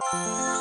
Música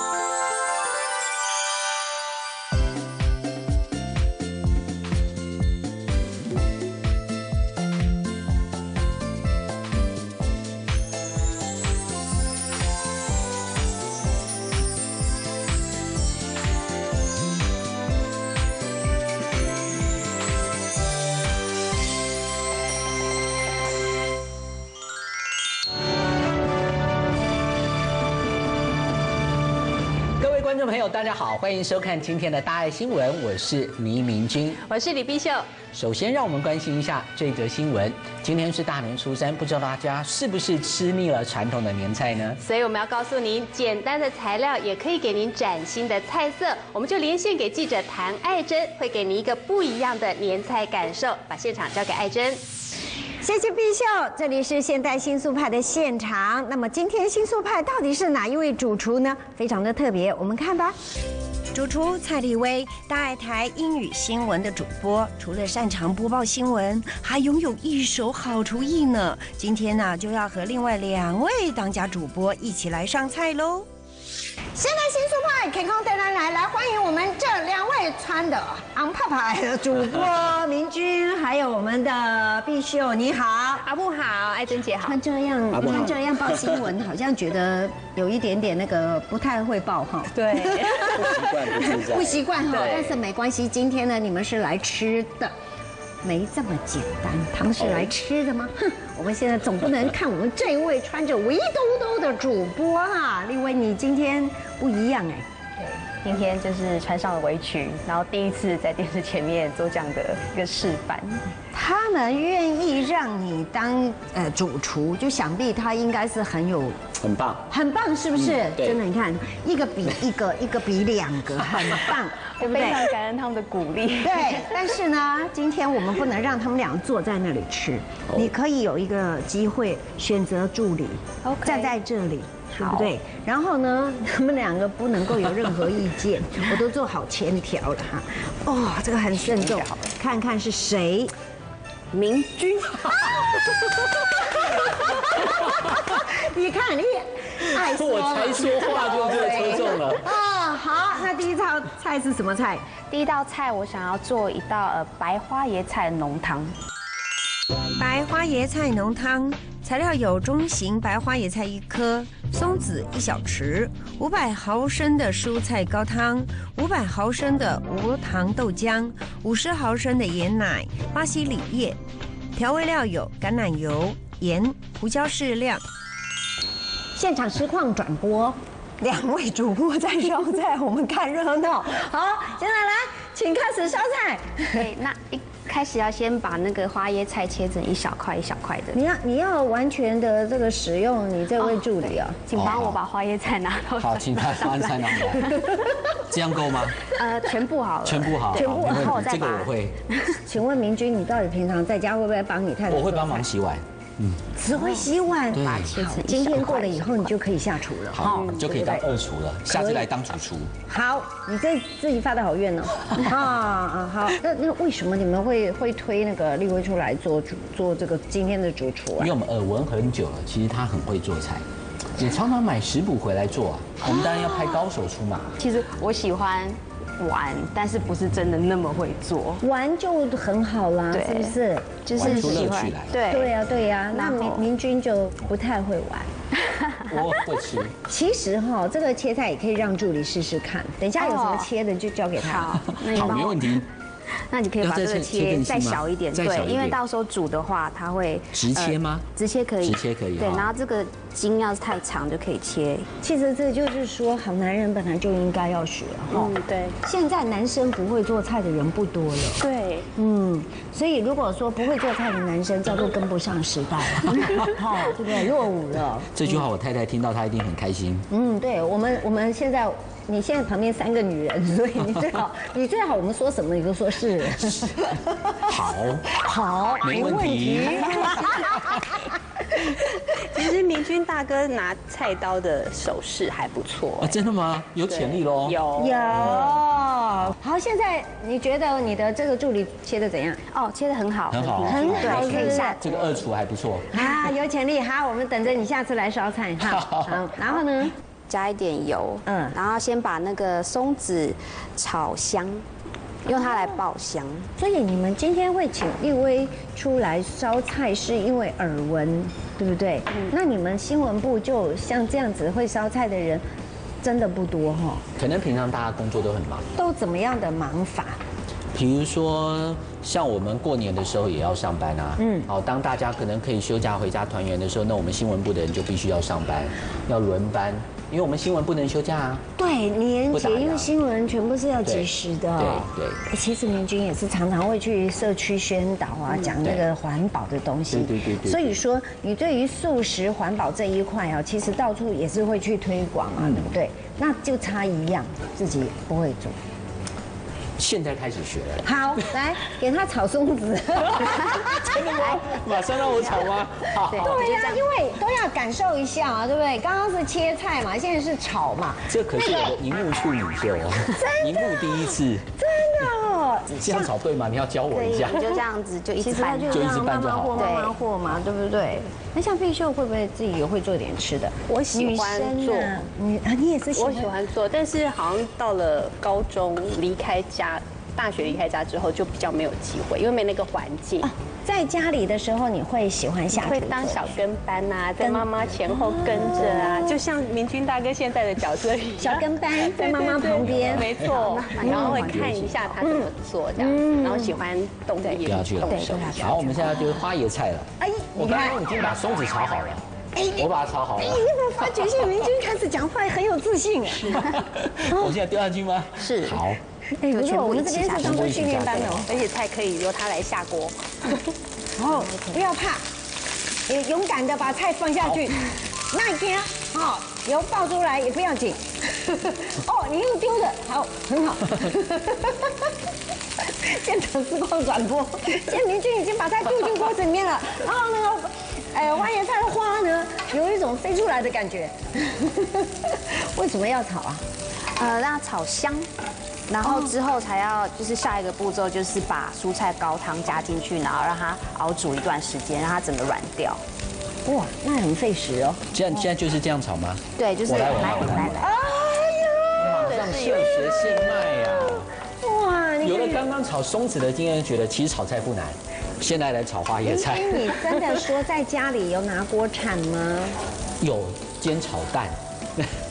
友，大家好，欢迎收看今天的大爱新闻，我是倪明君。我是李碧秀。首先，让我们关心一下这则新闻。今天是大年初三，不知道大家是不是吃腻了传统的年菜呢？所以我们要告诉您，简单的材料也可以给您崭新的菜色。我们就连线给记者谭爱珍，会给您一个不一样的年菜感受。把现场交给爱珍。谢谢毕秀，这里是现代新素派的现场。那么今天新素派到底是哪一位主厨呢？非常的特别，我们看吧。主厨蔡立威，大爱台英语新闻的主播，除了擅长播报新闻，还拥有一手好厨艺呢。今天呢，就要和另外两位当家主播一起来上菜喽。现在新素派健康带来来来，欢迎我们这两位穿的昂派派的主播明君，还有我们的碧秀，你好。阿布好，艾珍姐好。穿这样，穿这样报新闻，好像觉得有一点点那个不太会报哈。对，不习惯，不习惯哈，但是没关系。今天呢，你们是来吃的，没这么简单。他们是来吃的吗？哼，我们现在总不能看我们这一位穿着围兜兜的主播哈。另外，你今天不一样哎。今天就是穿上了围裙，然后第一次在电视前面做这样的一个示范。他们愿意让你当呃主厨，就想必他应该是很有很棒。很棒，是不是？嗯真的，你看一个比 一个，一个比两个，很棒，对不对？非常感恩他们的鼓励。对，但是呢，今天我们不能让他们俩坐在那里吃，你可以有一个机会选择助理 OK 站在这里。对不对？然后呢，他们两个不能够有任何意见，我都做好千条了哈。哦，这个很慎重，看看是谁。明君，你看你爱说我才说话就这个抽中了。啊，好，那第一道菜是什么菜？第一道菜我想要做一道呃白花椰菜浓汤。白花椰菜浓汤，材料有中型白花野菜一颗，松子一小匙，五百毫升的蔬菜高汤，五百毫升的无糖豆浆，五十毫升的椰奶，巴西里叶。调味料有橄榄油、盐、胡椒适量。现场实况转播，两位主播在烧菜，我们看热闹。好，现在来，请开始烧菜。对，那一开始要先把那个花椰菜切成一小块一小块的。你要你要完全的这个使用你这位助理啊，请帮我把花椰菜拿到好，请他翻菜拿来，这样够吗？呃全部好了，全部好，全部好这个我会，请问明君，你到底平常在家会不会帮你太太？我会帮忙，洗碗。只会洗碗。对把它切成今天过了以后，你就可以下厨了。好，就可以当二厨了，下次来当主厨。好，你这自己发的好愿哦。啊啊，好。那那为什么你们会会推那个立威出来做主做这个今天的主厨啊因为？我们耳闻很久了，其实他很会做菜，也常常买食谱回来做啊。我们当然要派高手出马。其实我喜欢玩，但是不是真的那么会做，玩就很好啦，是不是？就是喜欢对对呀对呀。那明明君就不太会玩。我会吃，其实哈，这个切菜也可以让助理试试看。等一下有什么切的就交给他。好，那你好，没问题。那你可以把这个切再小一点，对，因为到时候煮的话，它会直切吗呃直切可以，直切可以 对，哈然后这个筋要是太长就可以切，其实这就是说，好男人本来就应该要学哈。嗯，对，现在男生不会做菜的人不多了，对，嗯，所以如果说不会做菜的男生，叫做跟不上时代了，哈，对不对？落伍了。这句话我太太听到，她一定很开心。嗯，对我们我们现在。你现在旁边三个女人，所以你最好，你最好我们说什么你都说是，好，好，没问题。其实明君大哥拿菜刀的手势还不错啊，真的吗？有潜力喽。有有。好，现在你觉得你的这个助理切的怎样？哦，切的很好，很好很好，可以下这个二厨还不错。啊，有潜力。好，我们等着你下次来烧菜哈。好，然后呢？加一点油，嗯嗯，然后先把那个松子炒香，用它来爆香。所以你们今天会请立威出来烧菜，是因为耳闻，对不对？那你们新闻部就像这样子会烧菜的人，真的不多哈。可能平常大家工作都很忙，都怎么样的忙法？比如说像我们过年的时候也要上班啊，嗯嗯，好，当大家可能可以休假回家团圆的时候，那我们新闻部的人就必须要上班，要轮班，因为我们新闻不能休假啊。对，年节因为新闻全部是要及时的。对对哎其实明君也是常常会去社区宣导啊，讲那个环保的东西。对对所以说，你对于素食环保这一块啊，其实到处也是会去推广啊，嗯对不对？那就差一样，自己不会做。现在开始学了，好，来给他炒松子。真的吗？马上让我炒吗？好，对呀、因为都要感受一下啊，对不对？刚刚是切菜嘛，现在是炒嘛，这可是我的荧幕处女秀 啊，荧幕第一次，真这样找对吗？你要教我，一下。你就这样子就一直拌其实它就。就一直这样慢拌就好慢和，慢货嘛，对不对？那像碧秀会不会自己也会做点吃的？我喜欢做你啊，你也是喜我喜欢做，但是好像到了高中离开家，大学离开家之后就比较没有机会，因为没那个环境。在家里的时候，你会喜欢下厨会当小跟班呐、在妈妈前后跟着啊，就像明君大哥现在的角色一样。小跟班在妈妈旁边，没错，然后会看一下他怎么做这样，然后喜欢动力不要去了动手。好，我们现在就是花椰菜了。哎，我刚刚已经把松子炒好了，哎我把它炒好了。哎，。你有没有发觉现在明君开始讲话很有自信哎？我现在掉下去吗？是。好，哎，不错，我们这边是当做训练班哦。而且菜可以由他来下锅，然 后不要怕，也勇敢的把菜放下去，那一天哦，油爆出来也不要紧。哦，你用丢的，好，很好。现场实况转播，现在明君已经把菜丢进锅子里面了，然后呢，哎，花椰菜的花呢，有一种飞出来的感觉。为什么要炒啊？呃，让它炒香，然后之后才要就是下一个步骤就是把蔬菜高汤加进去，然后让它熬煮一段时间，让它整个软掉。哇，那很费时哦。现在现在就是这样炒吗？对，就是来来来，马上现学现卖呀！哇，有了刚刚炒松子的经验，觉得其实炒菜不难。现在来炒花椰菜，哎，你真的说在家里有拿锅铲吗？有煎炒蛋，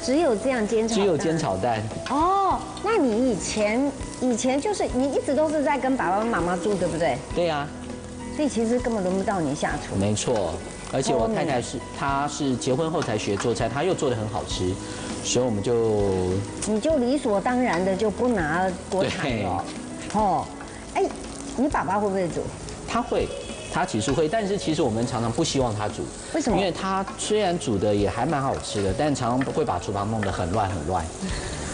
只有这样煎炒，只有煎。炒蛋。哦，那你以前以前就是你一直都是在跟爸爸妈妈住，对不对？对呀，所以其实根本轮不到你下厨。没错。而且我太太是，她是结婚后才学做菜，她又做的很好吃，所以我们就你就理所当然的就不拿锅铲了。哦，哎，你爸爸会不会煮？她会，他其实会，但是其实我们常常不希望他煮，为什么因为他虽然煮的也还蛮好吃的，但常常会把厨房弄得很乱很乱，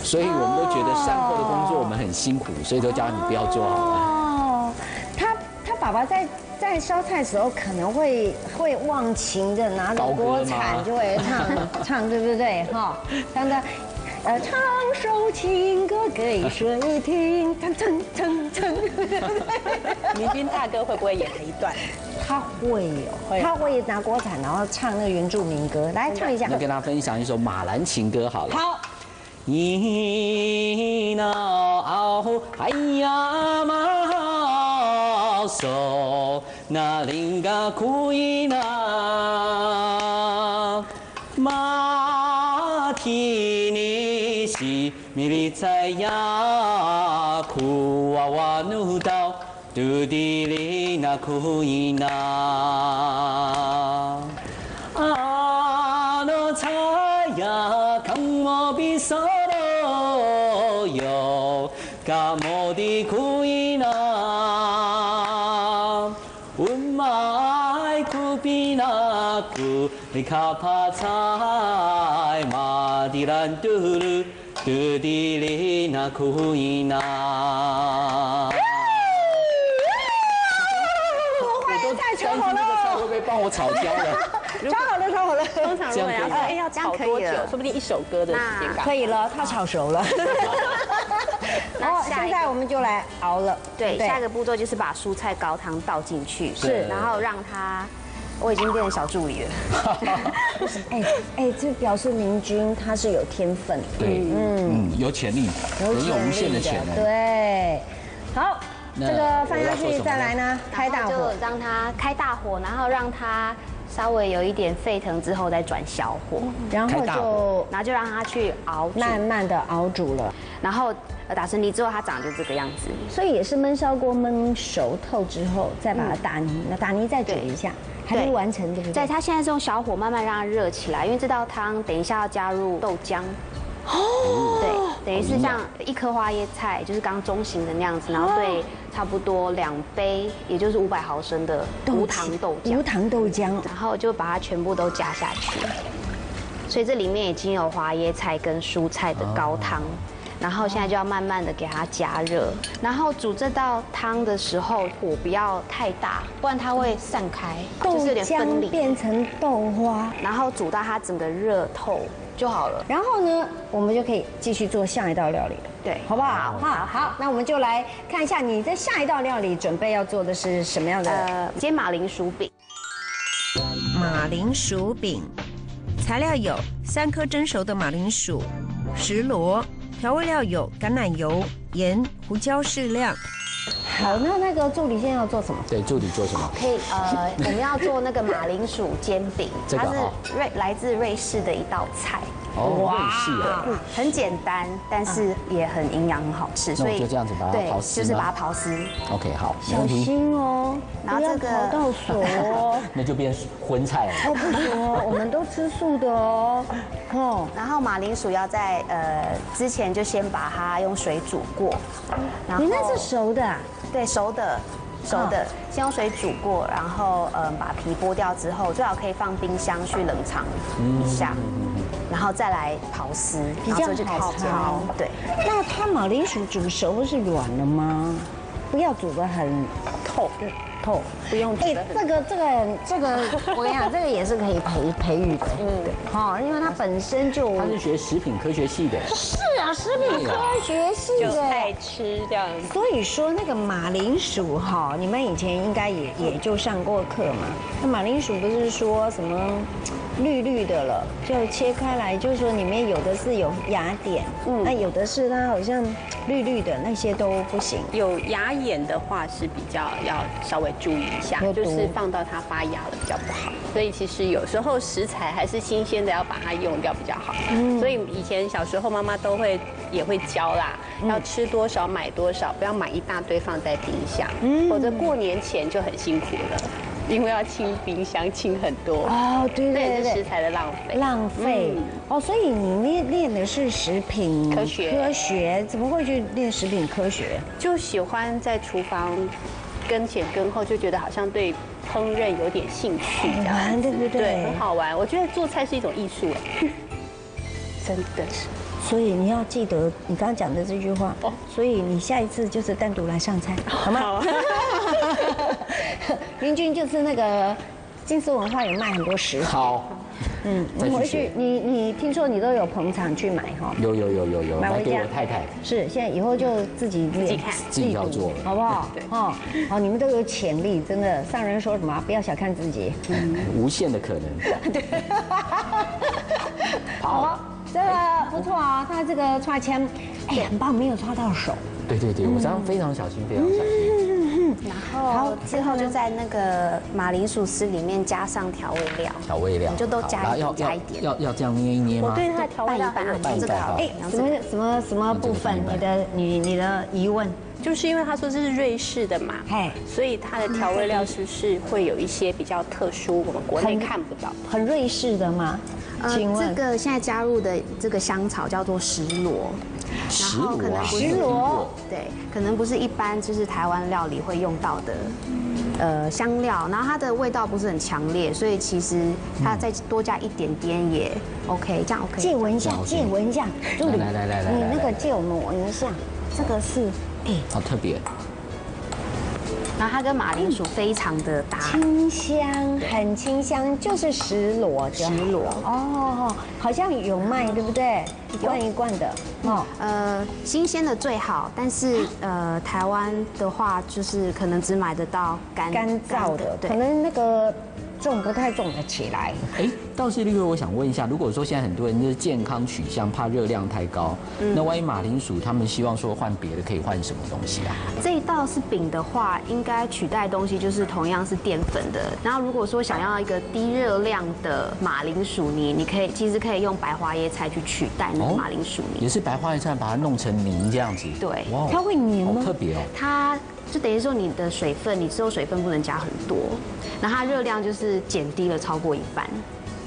所以我们都觉得善后的工作我们很辛苦，所以都叫你不要做好了。哦，他他爸爸在在烧菜的时候可能会会忘情的拿着锅铲就会唱唱，对不对？哈，唱的。呃，唱首情歌给谁听？唱唱唱唱。明君大哥会不会也来一段？他会哦，他会拿锅铲，然后唱那个原住民歌，来唱一下那。跟大家分享一首马兰情歌好了。好，咿那哦，哎呀马索那林嘎库伊那尼西米里在呀库娃娃努到杜迪里那库伊那。あの茶やかもびそろよかもdi くいなうまいくぴなくりかぱさい まdi らんとるドゥディリなくいな花椰菜炒好这个菜了，会不会帮我炒焦了？炒好了，炒好了。通常如果要说哎要炒多久这样可以了，说不定一首歌的时间刚好可以了，它炒熟了。哦，下一个现在我们就来熬了。对，不下一个步骤就是把蔬菜高汤倒进去，是然后让它 我已经变成小助理了。哎哎，这表示明君他是有天分，对，嗯，有潜力，有无限的潜能。对，好，那这个放下去再来呢，开大火。就。让它开大火，然后让它稍微有一点沸腾之后再转小火，然后就然后就让它去熬，慢慢的熬煮了，然后呃打成泥之后它长就这个样子。所以也是焖烧锅焖熟透之后，再把它打泥，那打泥再煮一下，还没完成，对不对？在它现在是用小火慢慢让它热起来，因为这道汤等一下要加入豆浆。哦，对，等于是像一颗花椰菜，就是刚中型的那样子，然后对差不多两杯，也就是五百毫升的无糖豆浆。无，糖豆浆，然后就把它全部都加下去。所以这里面已经有花椰菜跟蔬菜的高汤，然后现在就要慢慢的给它加热，然后煮这道汤的时候火不要太大，不然它会散开，豆就是有点分浆离。变成豆花，然后煮到它整个热透就好了。然后呢，我们就可以继续做下一道料理了。对好不好？好，好，那我们就来看一下你的下一道料理准备要做的是什么样的？呃，煎马铃薯饼，马铃薯饼，材料有三颗蒸熟的马铃薯、石螺，调味料有橄榄油、盐、胡椒适量。好，那那个助理现在要做什么？对，助理做什么？可以呃，我们要做那个马铃薯煎饼，它是瑞来自瑞士的一道菜。哦，瑞士啊，嗯，很简单，但是也很营养，很好吃。所以就这样子把它对刨丝就是把它刨丝。OK，好，没小。心哦，不要然后这个跑到手哦。那就变荤菜了。哦，不行哦，我们都吃素的哦。哦，然后马铃薯要在呃之前就先把它用水煮过，然后你那是熟的啊？对熟的。熟的，先用水煮过，然后嗯把皮剥掉之后，最好可以放冰箱去冷藏一下，然后再来刨丝，比较就开好始。对，那它马铃薯煮熟不是软了吗？不要煮得很透透，不用煮哎这个这个这个，我跟你讲，这个也是可以培培育的。嗯，好，因为它本身就他是学食品科学系的，是啊，食品科学系的。吃这样子。所以说那个马铃薯哈，你们以前应该也也就上过课嘛。那马铃薯不是说什么绿绿的了，就切开来，就是说里面有的是有芽点，嗯，那有的是它好像绿绿的，那些都不行。有芽眼的话是比较要稍微注意一下就是放到它发芽了比较不好。所以其实有时候食材还是新鲜的，要把它用掉比较好。所以以前小时候妈妈都会也会教啦，要吃多少买多少，不要买一大堆放在冰箱，否则过年前就很辛苦了，因为要清冰箱清很多。哦，对对对是食材的浪费。浪费嗯哦，所以你练练的是食品科学科学怎么会去练食品科学？就喜欢在厨房跟前跟后，就觉得好像对烹饪有点兴趣，对不对对，很好玩。我觉得做菜是一种艺术，哎，真的是。所以你要记得你刚刚讲的这句话哦。所以你下一次就是单独来上菜，好吗？好 明君就是那个金丝文化有卖很多食材，好，嗯，你回去你你听说你都有捧场去买哈？有有有有有，买给买回家我太太。是，现在以后就自己自己看自己要做好不好？哦，好，你们都有潜力，真的。上人说什么？不要小看自己。无限的可能。对 好，这个不错啊，他这个刷签，哎，很棒，没有刷到手。对对对，我这样非常小心，非常小心。然后之后就在那个马铃薯丝里面加上调味料，调味料你就都加一点要加一点要要要这样捏一捏吗？我对它的调味料很有拌一拌这个好，哎，什么什么什么部分？你的你你的疑问？就是因为他说这是瑞士的嘛，嘿，所以它的调味料是不是会有一些比较特殊，我们国内看不到？很瑞士的吗？请呃，这个现在加入的这个香草叫做石螺，石然后可螺啊，能不是石螺。对，可能不是一般就是台湾料理会用到的。呃，香料，然后它的味道不是很强烈，所以其实它再多加一点点也 OK，这样 OK。借闻一下，借闻一下，助理，来来来来来你那个借我们闻一下，这个是哎。好特别。然后它跟马铃薯非常的搭，清香，很清香，就是石螺，石螺。哦，好像有卖对不对？一罐一罐的。哦，呃，新鲜的最好，但是呃，台湾的话就是可能只买得到干干燥的，可，能那个重不太重得起来。哎，倒是另外我想问一下，如果说现在很多人就是健康取向，怕热量太高，那万一马铃薯他们希望说换别的，可以换什么东西啊？这一道是饼的话，应该取代的东西就是同样是淀粉的。然后如果说想要一个低热量的马铃薯泥，你可以其实可以用白花椰菜去取代那个马铃薯泥。也是白花椰菜把它弄成泥这样子。对哇它会黏吗好特别哦。它就等于说你的水分，你之后水分不能加很多，然后它热量就是减低了超过一半。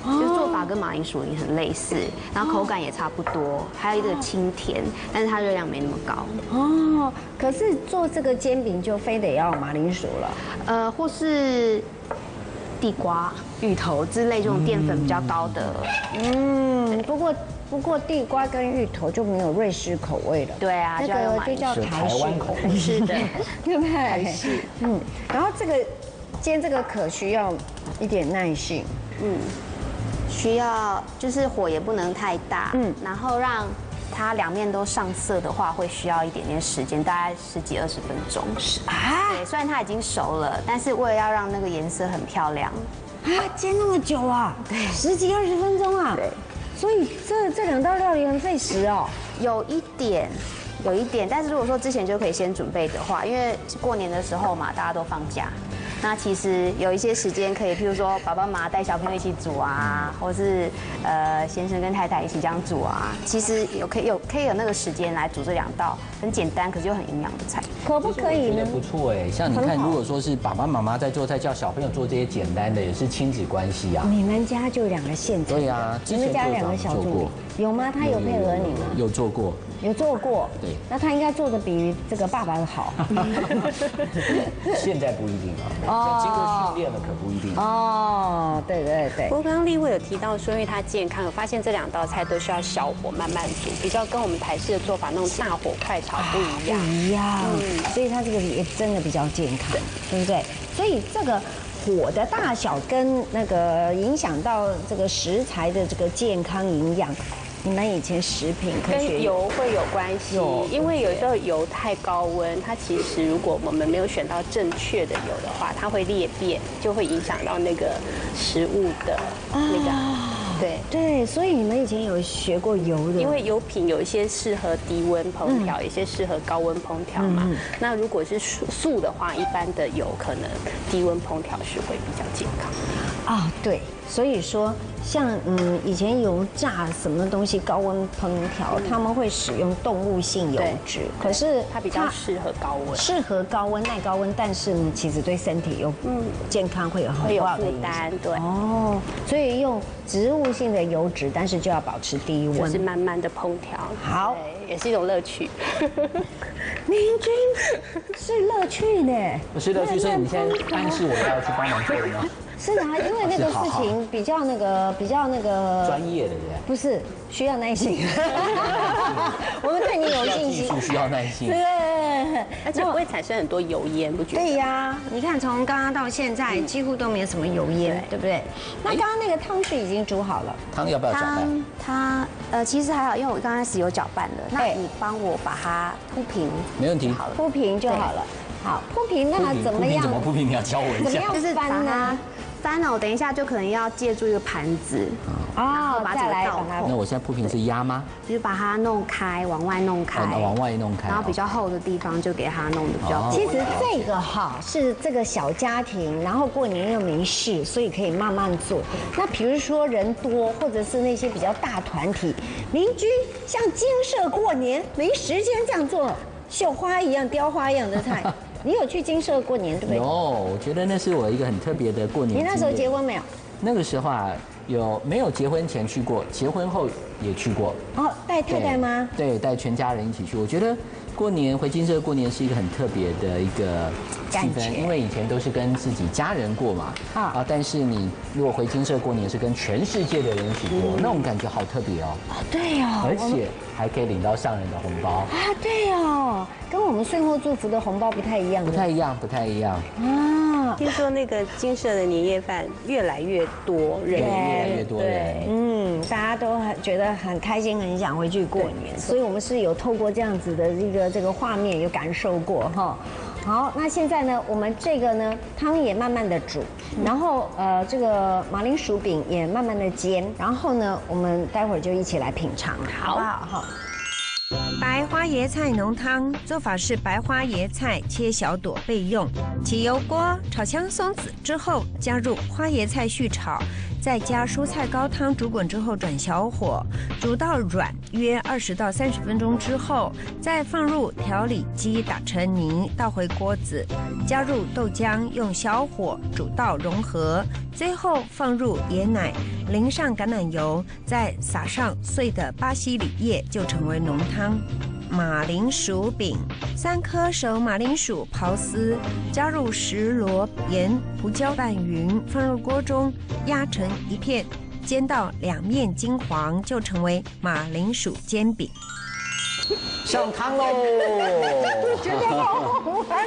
就做法跟马铃薯泥很类似，然后口感也差不多，还有一个清甜，但是它热量没那么高。哦，可是做这个煎饼就非得要马铃薯了。呃，或是地瓜、芋头之类这种淀粉比较高的，嗯，不过不过地瓜跟芋头就没有瑞士口味了。对啊，那就要用马铃个就叫台湾口味。是的，对不对？是，嗯，然后这个煎这个可需要一点耐性，嗯需要就是火也不能太大，嗯。嗯，然后让它两面都上色的话，会需要一点点时间，大概十几二十分钟。是。啊？对，虽然它已经熟了，但是为了要让那个颜色很漂亮，啊，煎那么久啊，对，十几二十分钟啊，对，所以这这两道料理很费时哦。有一点。有一点，但是如果说之前就可以先准备的话，因为过年的时候嘛，大家都放假，那其实有一些时间可以，譬如说爸爸妈妈带小朋友一起煮啊，或是呃先生跟太太一起这样煮啊，其实有可以有可以有那个时间来煮这两道很简单可是又很营养的菜。可不可以呢我觉得？不错哎，像你看，如果说是爸爸妈妈在做菜，叫小朋友做这些简单的，也是亲子关系啊。你们家就两个现成的，对啊你们家两个小助理有吗？他有配合你吗？有做过，有做过，对那他应该做的比这个爸爸的好。现在不一定哦啊，经过训练了可不一定。哦，对对对不，过刚刚立慧有提到说，因为他健康，有发现这两道菜都需要小火慢慢煮，比较跟我们台式的做法那种大火快炒不一样不。一样，嗯所以他这个也真的比较健康，对不对？所以这个火的大小跟那个影响到这个食材的这个健康营养。你们以前食品跟油会有关系，因为有时候油太高温，它其实如果我们没有选到正确的油的话，它会裂变，就会影响到那个食物的那个，对。对，所以你们以前有学过油的，因为油品有一些适合低温烹调，有一些适合高温烹调嘛。那如果是素素的话，一般的油可能低温烹调是会比较健康。啊、对，所以说像嗯以前油炸什么东西高温烹调，他们会使用动物性油脂，可是它比较适合高温。适合高温耐高温，但是呢，其实对身体又嗯健康会有很不好的影响。负担，对，哦，所以用植物性的油脂，但是就要保持低温。就是慢慢的烹调。好对，也是一种乐趣。明君是乐趣呢，不是乐趣，所以你现在暗示我要去帮忙做了吗？是啊，因为那个事情比较那个比较那个专业的人，不是需要耐心，我们对你有信心。需要耐心。对，而且不会产生很多油烟，不觉得？对呀，你看从刚刚到现在几乎都没有什么油烟，对不对？那刚刚那个汤是已经煮好了，汤要不要搅拌？汤它呃其实还好，因为我刚开始有搅拌的，那你帮我把它铺平没问题。好了。铺平就好了。好，铺平那怎么样铺平怎？么铺平？你要教我一下。怎么样就是把翻呢它？翻了，我等一下就可能要借助一个盘子，哦把再来那我现在铺平是压吗？就是把它弄开，往外弄开，哦往外弄开然后比较厚的地方就给它弄得比较哦厚。其实这个哈是这个小家庭，然后过年又没事，所以可以慢慢做。那比如说人多，或者是那些比较大团体，邻居像金社过年没时间这样做绣花一样、雕花一样的菜。你有去金社过年对不对有，？我觉得那是我一个很特别的过年。你那时候结？婚没有？那个时候啊，有没有结婚前去过？结婚后也去过。哦，带太太吗？对，带全家人一起去。我觉得过年回金社过年是一个很特别的一个气氛，因为以前都是跟自己家人过嘛，啊啊，但是你如果回金社过年是跟全世界的人一起过，那种感觉好特别哦，哦，对哦，而且还可以领到上人的红包，啊，对哦，跟我们岁末祝福的红包不太一样不太一样，不太一样，啊。听说那个金色的年夜饭越来越多人，越来越多人。嗯，大家都很觉得很开心，很想回去过年，所以我们是有透过这样子的一个这个画面有感受过哈。好，那现在呢，我们这个呢汤也慢慢的煮，然后呃这个马铃薯饼也慢慢的煎，然后呢我们待会儿就一起来品尝，好不好？好。白花椰菜浓汤做法是白花椰菜切小朵备用，起油锅炒香松子之后，加入花椰菜续炒，再加蔬菜高汤煮滚之后转小火，煮到软约二十到三十分钟之后，再放入调理机打成泥，倒回锅子，加入豆浆，用小火煮到融合，最后放入椰奶，淋上橄榄油，再撒上碎的巴西里叶，就成为浓汤。马铃薯饼，三颗熟马铃薯刨丝，加入石螺、盐、胡椒拌匀，放入锅中压成一片，煎到两面金黄，就成为马铃薯煎饼。上汤喽！觉得好好玩，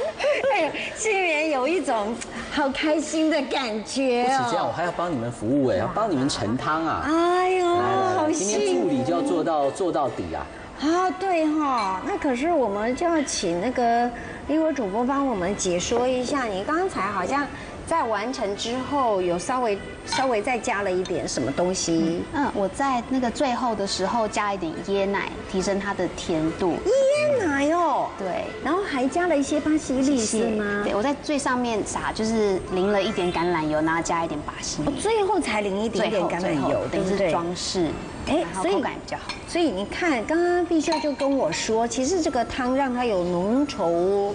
哎，心里面有一种好开心的感觉不止这样，哦。我还要帮你们服务哎，要帮你们盛汤啊！哎呦，好来，今天幸助理就要福做到做到底啊！啊！对哈，那可是我们就要请那个一位主播帮我们解说一下，你刚才好像在完成之后有稍微稍微再加了一点什么东西。嗯，我在那个最后的时候加一点椰奶，提升它的甜度。椰奶哦，对，然后还加了一些巴西利是吗？对，我在最上面撒就是淋了一点橄榄油，然后加一点巴西我。最后才淋一点点橄榄油，对等于是不对？装饰，哎所以口感也比较好。所以你看，刚刚碧秀就跟我说，其实这个汤让它有浓稠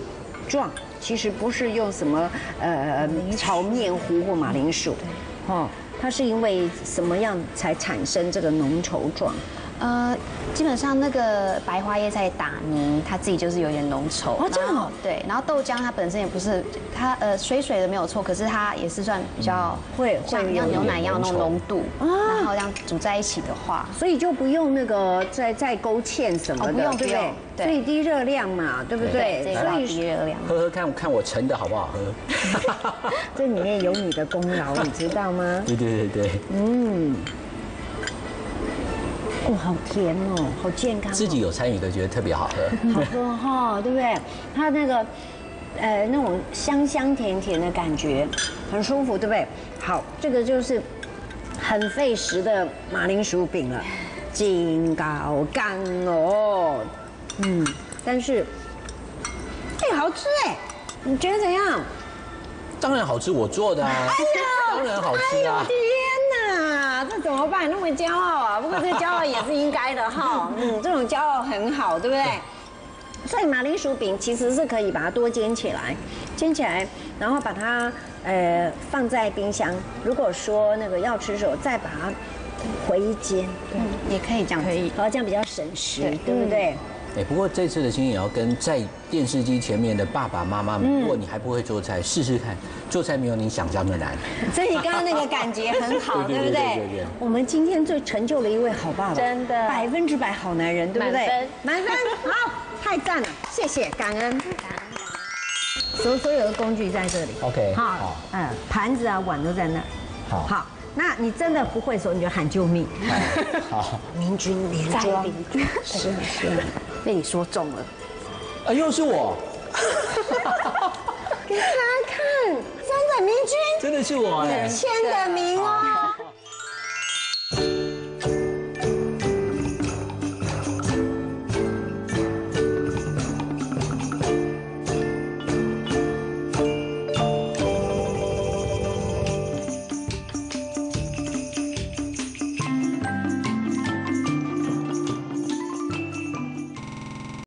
状，其实不是用什么呃炒面糊或马铃薯，哦，它是因为什么样才产生这个浓稠状？呃，基本上那个白花椰菜打泥，它自己就是有点浓稠。哦这样哦对，然后豆浆它本身也不是它呃水水的没有错，可是它也是算比较会像像牛奶一样那种浓度，啊然后这样煮在一起的话，所以就不用那个再再勾芡什么的，哦不用对不用？最低热量嘛，对不对？所以低热量。喝喝看看我盛的好不好喝？这里面有你的功劳，你知道吗？对对对对，嗯，哦，好甜哦，好健康、哦。自己有参与的觉得特别好喝。好喝哈，对不对？它那个，呃，那种香香甜甜的感觉，很舒服，对不对？好，这个就是很费时的马铃薯饼了，金高干哦，嗯，但是，哎，好吃哎，你觉得怎样？当然好吃，我做的啊。当然好吃啊。怎么办？那么骄傲啊！不过这个骄傲也是应该的哈。嗯，这种骄傲很好，对不对？所以马铃薯饼其实是可以把它多煎起来，煎起来，然后把它呃放在冰箱。如果说那个要吃的时候，再把它回煎，嗯，也可以这样子。可以。然后这样比较省时，对对不对？哎，不过这次的心也要跟在电视机前面的爸爸妈妈们，如果你还不会做菜，试试看，做菜没有你想象的难。所以你刚刚那个感觉很好，对不对？对对对？我们今天最成就了一位好爸爸，真的。百分之百好男人，对不对？满分。满分，好，太赞了，谢谢，感恩。所所有的工具在这里。OK，好好，嗯，盘子啊碗都在那儿，好。好，那你真的不会的时候，你就喊救命，好，明君连庄，是啊是啊，被你说中了。啊，又是我，给他看，真的明君真的是我哎。签的名哦。